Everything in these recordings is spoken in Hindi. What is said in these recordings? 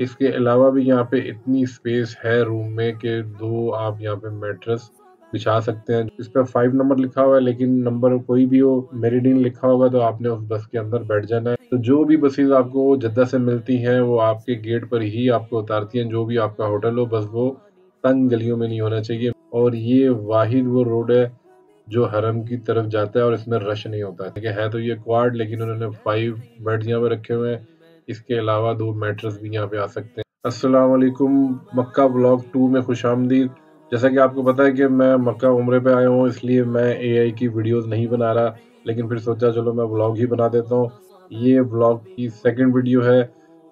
इसके अलावा भी यहाँ पे इतनी स्पेस है रूम में कि दो आप यहाँ पे मैट्रेस बिछा सकते हैं। इस पर फाइव नंबर लिखा हुआ है, लेकिन नंबर कोई भी हो मेरिडिन लिखा होगा तो आपने उस बस के अंदर बैठ जाना है। तो जो भी बसेज आपको जद्दा से मिलती हैं, वो आपके गेट पर ही आपको उतारती हैं। जो भी आपका होटल हो, बस वो तंग गलियों में नहीं होना चाहिए। और ये वाहिद वो रोड है जो हरम की तरफ़ जाता है और इसमें रश नहीं होता है। है तो ये क्वाड लेकिन उन्होंने फाइव बेड यहाँ पे रखे हुए हैं। इसके अलावा दो मैट्रेस भी यहाँ पे आ सकते हैं। अस्सलाम वालेकुम, मक्का ब्लॉग टू में खुश आमदीद। जैसा कि आपको पता है कि मैं मक्का उम्र पे आया हूँ, इसलिए मैं एआई की वीडियोस नहीं बना रहा, लेकिन फिर सोचा चलो मैं ब्लॉग ही बना देता हूँ। ये ब्लॉग की सेकंड वीडियो है,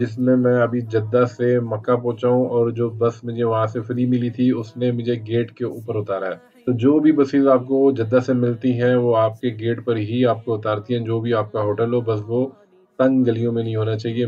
जिसमें मैं अभी जद्दा से मक्का पहुँचा हूँ और जो बस मुझे वहाँ से फ्री मिली थी, उसने मुझे गेट के ऊपर उतारा है। तो जो भी बसेज आपको जद्दा से मिलती हैं, वो आपके गेट पर ही आपको उतारती हैं, जो भी आपका होटल हो, बस वो तंग गलियों में नहीं होना चाहिए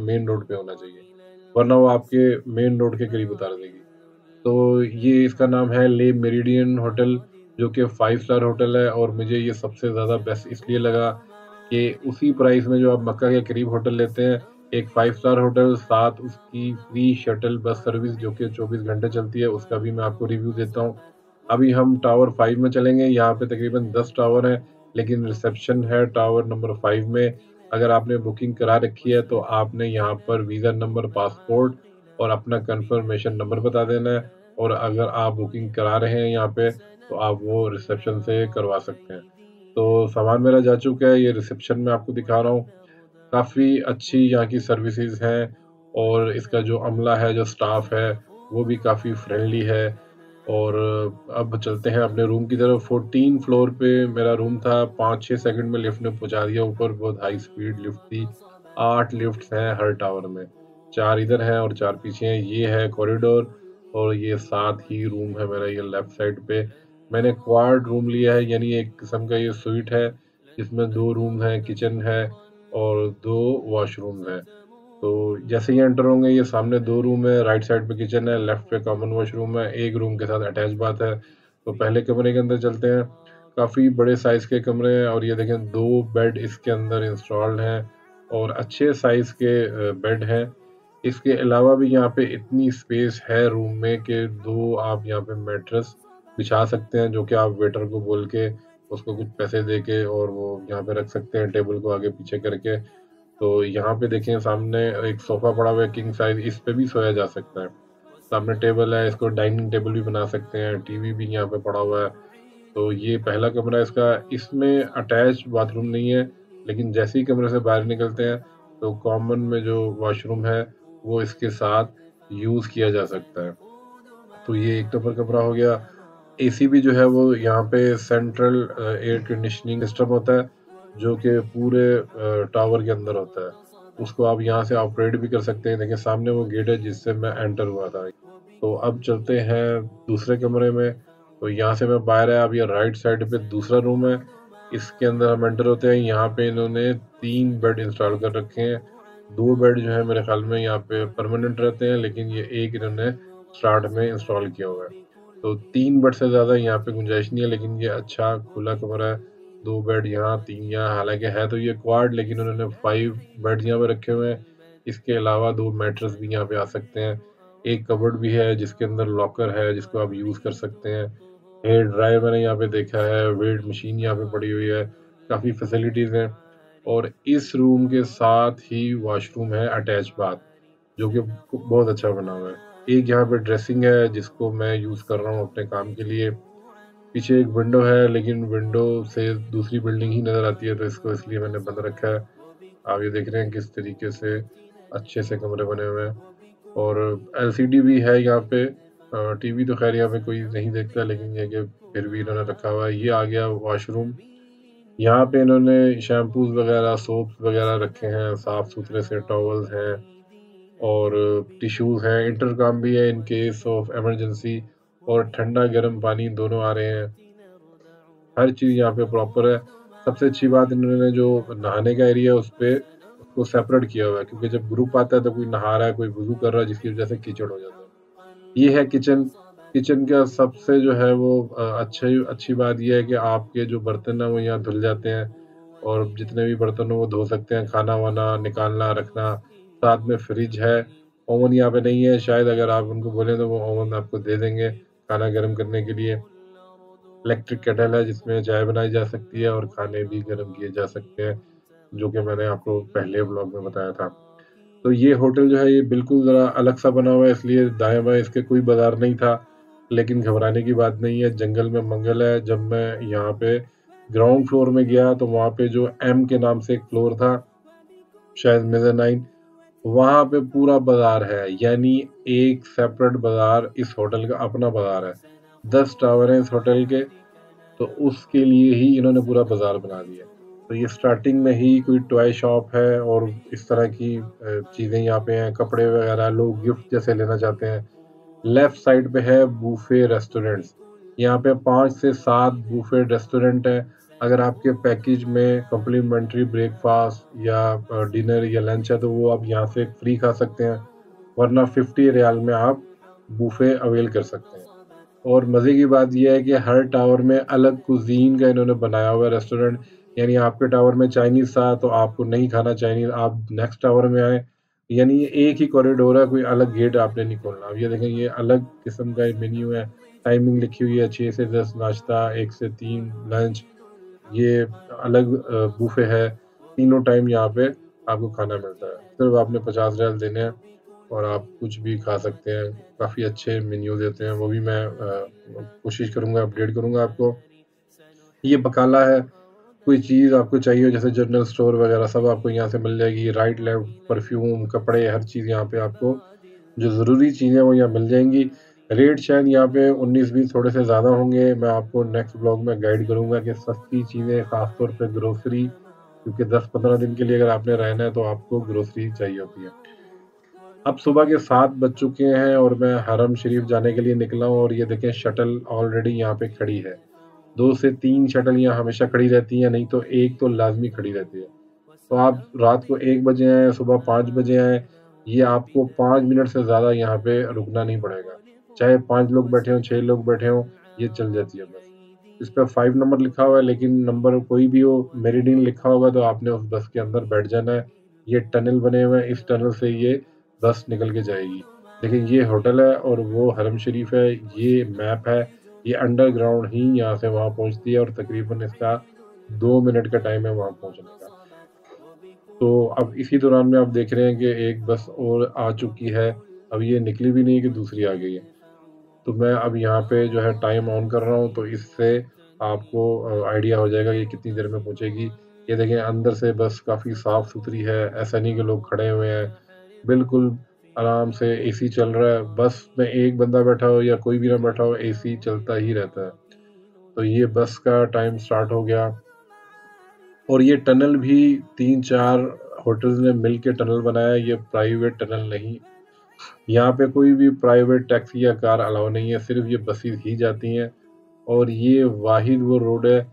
मेन रोड पे होना चाहिए वरना वो आपके मेन रोड के करीब उतार देगी तो ये इसका नाम है ले मेरिडियन होटल जो कि फाइव स्टार होटल है और मुझे ये सबसे ज़्यादा बेस्ट इसलिए लगा कि उसी प्राइस में जो आप मक्का के करीब होटल लेते हैं एक फाइव स्टार होटल साथ उसकी फ्री शटल बस सर्विस जो कि 24 घंटे चलती है, उसका भी मैं आपको रिव्यू देता हूँ। अभी हम टावर फाइव में चलेंगे, यहाँ पे तकरीबन 10 टावर हैं, लेकिन रिसेप्शन है टावर नंबर फाइव में। अगर आपने बुकिंग करा रखी है तो आपने यहाँ पर वीज़ा नंबर पासपोर्ट और अपना कंफर्मेशन नंबर बता देना है। और अगर आप बुकिंग करा रहे हैं यहाँ पे तो आप वो रिसेप्शन से करवा सकते हैं। तो सामान मेरा जा चुका है, ये रिसेप्शन में आपको दिखा रहा हूँ। काफ़ी अच्छी यहाँ की सर्विसेज़ हैं और इसका जो अमला है, जो स्टाफ है, वो भी काफ़ी फ्रेंडली है। और अब चलते हैं अपने रूम की तरफ़। फोर्टीन फ्लोर पे मेरा रूम था। पाँच छः सेकंड में लिफ्ट ने पहुँचा दिया। ऊपर बहुत हाई स्पीड लिफ्ट थी। आठ लिफ्ट हैं हर टावर में। चार इधर हैं और चार पीछे हैं। ये है कॉरिडोर और ये साथ ही रूम है मेरा ये लेफ़्ट साइड पे। मैंने क्वाड रूम लिया है। यानी एक किस्म का ये स्वीट है, जिसमें दो रूम हैं किचन है। और दो वॉशरूम हैं। तो जैसे ही एंटर होंगे, ये सामने दो रूम है राइट साइड पे किचन है लेफ़्ट पे कॉमन वॉशरूम है, एक रूम के साथ अटैच बात है। तो पहले कमरे के अंदर चलते हैं। काफ़ी बड़े साइज़ के कमरे हैं और ये देखें, दो बेड इसके अंदर इंस्टॉल्ड हैं और अच्छे साइज़ के बेड हैं। इसके अलावा भी यहाँ पे इतनी स्पेस है रूम में कि दो आप यहाँ पे मैट्रेस बिछा सकते हैं, जो कि आप वेटर को बोल के उसको कुछ पैसे दे के और वो यहाँ पे रख सकते हैं, टेबल को आगे पीछे करके। तो यहाँ पे देखें सामने एक सोफ़ा पड़ा हुआ है, किंग साइज़, इस पे भी सोया जा सकता है। सामने टेबल है, इसको डाइनिंग टेबल भी बना सकते हैं, टीवी भी यहाँ पे पड़ा हुआ है। तो ये पहला कमरा इसका, इसमें अटैच बाथरूम नहीं है, लेकिन जैसे ही कमरे से बाहर निकलते हैं तो कॉमन में जो वॉशरूम है, वो इसके साथ यूज़ किया जा सकता है। तो ये एक नंबर कमरा हो गया। एसी भी जो है वो यहाँ पे सेंट्रल एयर कंडीशनिंग सिस्टम होता है, जो कि पूरे टावर के अंदर होता है। उसको आप यहाँ से ऑपरेट भी कर सकते हैं। देखिए, सामने वो गेट है जिससे मैं एंटर हुआ था। तो अब चलते हैं दूसरे कमरे में। तो यहाँ से मैं बाहर आया, अब ये राइट साइड पे दूसरा रूम है। इसके अंदर हम एंटर होते हैं। यहाँ पे इन्होंने तीन बेड इंस्टॉल कर रखे हैं। दो बेड जो है मेरे ख्याल में यहाँ पे परमानेंट रहते हैं, लेकिन ये एक इन्होंने स्टार्ट में इंस्टॉल किया हुआ है। तो तीन बेड से ज़्यादा यहाँ पे गुंजाइश नहीं है, लेकिन ये अच्छा खुला कमरा है। दो बेड यहाँ, तीन यहाँ, हालाँकि है तो ये क्वाड लेकिन उन्होंने फाइव बेड यहाँ पे रखे हुए हैं। इसके अलावा दो मैट्रेस भी यहाँ पे आ सकते हैं। एक कबर्ड भी है, जिसके अंदर लॉकर है, जिसको आप यूज़ कर सकते हैं। हेयर ड्रायर मैंने यहाँ पे देखा है वेट मशीन यहाँ पे पड़ी हुई है, काफ़ी फैसिलिटीज़ हैं। और इस रूम के साथ ही वॉशरूम है अटैच बाथ जो कि बहुत अच्छा बना हुआ है। एक यहाँ पे ड्रेसिंग है जिसको मैं यूज़ कर रहा हूँ अपने काम के लिए। पीछे एक विंडो है, लेकिन विंडो से दूसरी बिल्डिंग ही नज़र आती है तो इसको इसलिए मैंने बंद रखा है। आप ये देख रहे हैं किस तरीके से अच्छे से कमरे बने हुए हैं। और एलसीडी भी है यहाँ पे। टीवी तो खैर यहाँ पे कोई नहीं देखता, लेकिन ये कि फिर भी इन्होंने रखा हुआ है। ये आ गया वॉशरूम यहाँ पे इन्होंने शैम्पूज वगैरह सोप्स वगैरह रखे हैं साफ़ सुथरे से टॉवल्स हैं। और टिश्यूज़ हैं, इंटरकॉम भी है इन केस ऑफ़ एमरजेंसी और ठंडा गर्म पानी दोनों आ रहे हैं। हर चीज़ यहाँ पे प्रॉपर है। सबसे अच्छी बात इन्होंने जो नहाने का एरिया है, उस पर उसको सेपरेट किया हुआ है, क्योंकि जब ग्रुप आता है तो कोई नहा रहा है, कोई वज़ू कर रहा है, जिसकी वजह से कीचड़ हो जाता है। ये है किचन किचन का सबसे जो है वो अच्छी अच्छी बात यह है कि आपके जो बर्तन है वो यहाँ धुल जाते हैं और जितने भी बर्तन हो वो धो सकते हैं खाना वाना निकालना, रखना। साथ में फ्रिज है ओवन यहाँ पे नहीं है। शायद अगर आप उनको बोले तो वो ओवन आपको दे देंगे खाना गर्म करने के लिए। इलेक्ट्रिक केटल है जिसमें चाय बनाई जा सकती है और खाने भी गर्म किए जा सकते हैं, जो कि मैंने आपको पहले ब्लॉग में बताया था। तो ये होटल जो है, ये बिल्कुल ज़रा अलग सा बना हुआ है, इसलिए दाएँ बाएँ इसके कोई बाज़ार नहीं था। लेकिन घबराने की बात नहीं है, जंगल में मंगल है। जब मैं यहाँ पे ग्राउंड फ्लोर में गया तो वहाँ पे जो एम के नाम से एक फ्लोर था, शायद मेजर नाइन वहाँ पे पूरा बाज़ार है, यानी एक सेपरेट बाज़ार इस होटल का अपना बाज़ार है। दस टावर हैं इस होटल के तो उसके लिए ही इन्होंने पूरा बाज़ार बना दिया। तो ये स्टार्टिंग में ही कोई टॉय शॉप है और इस तरह की चीज़ें यहाँ पे हैं, कपड़े वगैरह, लोग गिफ्ट जैसे लेना चाहते हैं। लेफ़्ट साइड पे है बूफे रेस्टोरेंट्स यहाँ पे पाँच से सात बूफे रेस्टोरेंट है। अगर आपके पैकेज में कम्प्लीमेंट्री ब्रेकफास्ट या डिनर या लंच है तो वो आप यहाँ से फ्री खा सकते हैं, वरना फिफ्टी रियाल में आप बूफे अवेल कर सकते हैं। और मज़े की बात यह है कि हर टावर में अलग कुजीन का इन्होंने बनाया हुआ है रेस्टोरेंट यानी आपके टावर में चाइनीज़ था तो आपको नहीं खाना चाइनीज़ आप नेक्स्ट टावर में आए, यानी ये एक ही कॉरिडोर है, कोई अलग गेट आपने नहीं खोलना। अब ये देखें, ये अलग किस्म का मेन्यू है टाइमिंग लिखी हुई है छः से दस नाश्ता, एक से तीन लंच ये अलग बूफे है। तीनों टाइम यहाँ पे आपको खाना मिलता है। सिर्फ़ आपने पचास रियाल देने हैं और आप कुछ भी खा सकते हैं। काफ़ी अच्छे मेन्यू देते हैं। वो भी मैं कोशिश करूँगा अपडेट करूँगा आपको। ये बकाला है। कोई चीज़ आपको चाहिए, जैसे जनरल स्टोर वगैरह सब आपको यहाँ से मिल जाएगी। राइट लेफ़्ट परफ्यूम कपड़े, हर चीज़ यहाँ पे आपको जो ज़रूरी चीज़ें वो यहाँ मिल जाएँगी। रेट शायद यहाँ पे उन्नीस बीस थोड़े से ज़्यादा होंगे। मैं आपको नेक्स्ट ब्लॉग में गाइड करूँगा कि सस्ती चीज़ें, ख़ासतौर पर ग्रोसरी क्योंकि दस पंद्रह दिन के लिए अगर आपने रहना है तो आपको ग्रोसरी चाहिए होती है। अब सुबह के सात बज चुके हैं और मैं हरम शरीफ जाने के लिए निकला हूँ और ये देखें शटल ऑलरेडी यहाँ पे खड़ी है। दो से तीन शटल यहाँ हमेशा खड़ी रहती हैं, नहीं तो एक तो लाजमी खड़ी रहती है। तो आप रात को एक बजे आए, सुबह पाँच बजे आए, ये आपको पाँच मिनट से ज़्यादा यहाँ पे रुकना नहीं पड़ेगा। चाहे पाँच लोग बैठे हों, छह लोग बैठे हों, ये चल जाती है बस। इस पर फाइव नंबर लिखा हुआ है, लेकिन नंबर कोई भी हो मेरिडिन लिखा होगा तो आपने उस बस के अंदर बैठ जाना है। ये टनल बने हुए हैं, इस टनल से ये बस निकल के जाएगी। लेकिन ये होटल है और वो हरम शरीफ है, ये मैप है, ये अंडरग्राउंड ही यहाँ से वहाँ पहुँचती है और तकरीबन इसका दो मिनट का टाइम है वहाँ पहुँचने का। तो अब इसी दौरान में आप देख रहे हैं कि एक बस और आ चुकी है, अब ये निकली भी नहीं कि दूसरी आ गई है। तो मैं अब यहाँ पे जो है टाइम ऑन कर रहा हूँ तो इससे आपको आइडिया हो जाएगा कि कितनी देर में पहुँचेगी। ये देखें, अंदर से बस काफ़ी साफ़ सुथरी है, ऐसा नहीं कि लोग खड़े हुए हैं। बिल्कुल आराम से एसी चल रहा है। बस में एक बंदा बैठा हो या कोई भी ना बैठा हो एसी चलता ही रहता है। तो ये बस का टाइम स्टार्ट हो गया। और ये टनल भी तीन चार होटल्स ने मिल के टनल बनाया ये प्राइवेट टनल नहीं यहाँ पे कोई भी प्राइवेट टैक्सी या कार अलाउ नहीं है, सिर्फ़ ये बसेस ही जाती हैं। और ये वाहिद वो रोड है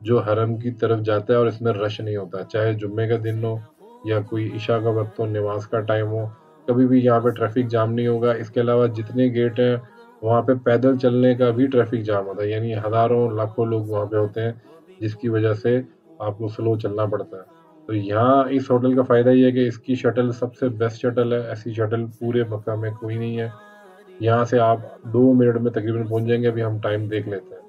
जो हरम की तरफ़ जाता है और इसमें रश नहीं होता। चाहे जुम्मे का दिन हो या कोई ईशा का वक्त हो, नमाज़ का टाइम हो, कभी भी यहाँ पे ट्रैफ़िक जाम नहीं होगा। इसके अलावा जितने गेट हैं, वहाँ पे पैदल चलने का भी ट्रैफ़िक जाम होता है। यानी हज़ारों, लाखों लोग वहाँ पे होते हैं, जिसकी वजह से आपको स्लो चलना पड़ता है। तो यहाँ इस होटल का फ़ायदा ये है कि इसकी शटल सबसे बेस्ट शटल है। ऐसी शटल पूरे मक्का में कोई नहीं है। यहाँ से आप दो मिनट में तकरीबन पहुँच जाएँगे, अभी हम टाइम देख लेते हैं।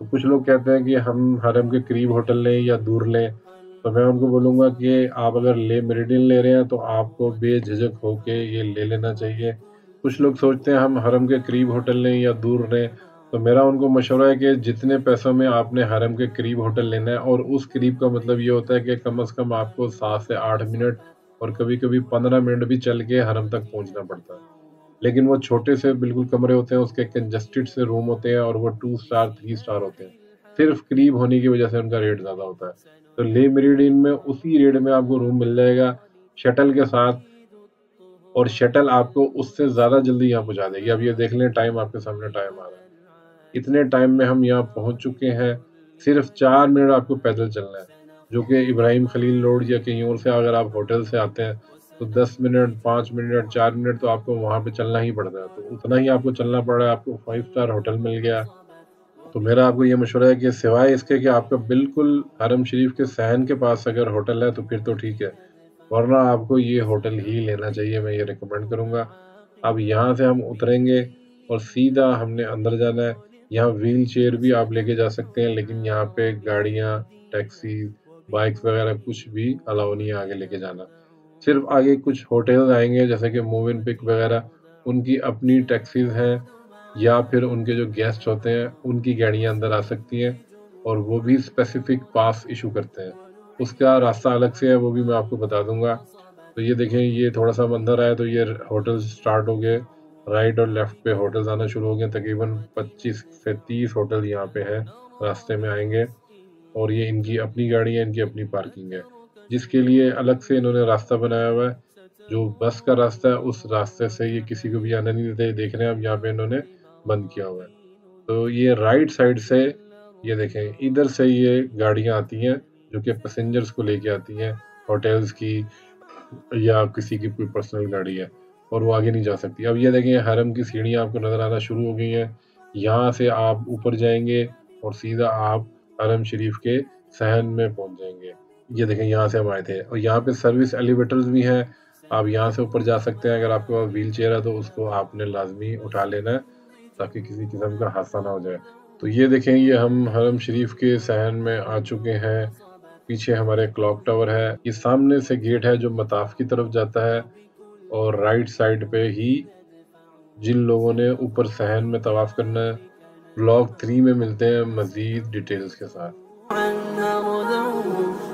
तो कुछ लोग कहते हैं कि हम हरम के करीब होटल लें या दूर लें। तो मैं उनको बोलूँगा कि आप अगर ले, मेरिडियन ले रहे हैं तो आपको बेझिझक होके ये ले लेना चाहिए। कुछ लोग सोचते हैं हम हरम के करीब होटल लें या दूर लें तो मेरा उनको मशवरा है कि जितने पैसों में आपने हरम के करीब होटल लेना है, और उस करीब का मतलब ये होता है कि कम अज़ कम आपको सात से आठ मिनट और कभी कभी पंद्रह मिनट भी चल के हरम तक पहुँचना पड़ता है। लेकिन वो छोटे से बिल्कुल कमरे होते हैं, उसके कंजस्टेड से रूम होते हैं, और वो टू स्टार थ्री स्टार होते हैं। सिर्फ़ करीब होने की वजह से उनका रेट ज़्यादा होता है। तो ले मेरिडियन में उसी रेट में आपको रूम मिल जाएगा शटल के साथ, और शटल आपको उससे ज़्यादा जल्दी यहाँ पहुँचा देगी। अब ये देख लें टाइम आपके सामने टाइम आ रहा है। इतने टाइम में हम यहाँ पहुँच चुके हैं सिर्फ़ चार मिनट आपको पैदल चलना है जो कि इब्राहिम खलील रोड या कहीं और से अगर आप होटल से आते हैं तो 10 मिनट, पाँच मिनट, चार मिनट तो आपको वहाँ पे चलना ही पड़ता है। तो उतना ही आपको चलना पड़ रहा है, आपको फाइव स्टार होटल मिल गया। तो मेरा आपको ये मशवरा है कि सिवाय इसके कि आपका बिल्कुल हरम शरीफ के सहन के पास अगर होटल है तो फिर तो ठीक है, वरना आपको ये होटल ही लेना चाहिए, मैं ये रिकमेंड करूँगा। अब यहाँ से हम उतरेंगे और सीधा हमने अंदर जाना है। यहाँ व्हील चेयर भी आप लेके जा सकते हैं, लेकिन यहाँ पे गाड़ियाँ, टैक्सी, बाइक्स वगैरह कुछ भी अलाउ नहीं है आगे लेके जाना। सिर्फ़ आगे कुछ होटल आएँगे जैसे कि मूव इन पिक वगैरह उनकी अपनी टैक्सीज हैं या फिर उनके जो गेस्ट होते हैं उनकी गाड़ियाँ अंदर आ सकती हैं और वो भी स्पेसिफिक पास इशू करते हैं। उसका रास्ता अलग से है वो भी मैं आपको बता दूँगा। तो ये देखें ये थोड़ा सा अंदर आया तो ये होटल स्टार्ट हो गए। राइट और लेफ़्ट पे होटल्स आना शुरू हो गए तकरीबन 25 से 30 होटल यहाँ पे हैं, रास्ते में आएँगे। और ये इनकी अपनी गाड़ी है, इनकी अपनी पार्किंग है। जिसके लिए अलग से इन्होंने रास्ता बनाया हुआ है। जो बस का रास्ता है, उस रास्ते से ये किसी को भी आने नहीं देते। देख रहे हैं अब यहाँ पे इन्होंने बंद किया हुआ है। तो ये राइट साइड से, ये देखें, इधर से ये गाड़ियाँ आती हैं, जो कि पैसेंजर्स को लेके आती हैं। होटल्स की या किसी की कोई पर्सनल गाड़ी है। और वो आगे नहीं जा सकती। अब ये देखें, हरम की सीढ़ियाँ आपको नज़र आना शुरू हो गई हैं। यहाँ से आप ऊपर जाएँगे और सीधा आप हरम शरीफ के सहन में पहुँच जाएँगे। ये देखें, यहाँ से हम आए थे। और यहाँ पे सर्विस एलिवेटर्स भी हैं। आप यहाँ से ऊपर जा सकते हैं। अगर आपके पास व्हील चेयर है तो उसको आपने लाजमी उठा लेना है, ताकि किसी किस्म का हादसा ना हो जाए। तो ये देखें, ये हम हरम शरीफ के सहन में आ चुके हैं। पीछे हमारे क्लॉक टावर है। ये सामने से गेट है, जो मताफ की तरफ़ जाता है। और राइट साइड पे ही जिन लोगों ने ऊपर सहन में तवाफ़ करना है ब्लॉग थ्री में मिलते हैं मज़ीद डिटेल्स के साथ